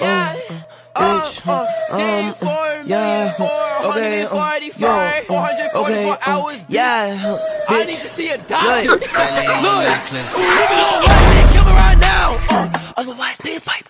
yeah. Uh, uh, um, yeah, okay, um, yo, um, okay, um, yeah, I need to see a doctor. Look, Look, look, kill me right now. Uh, otherwise, nigga, a fight.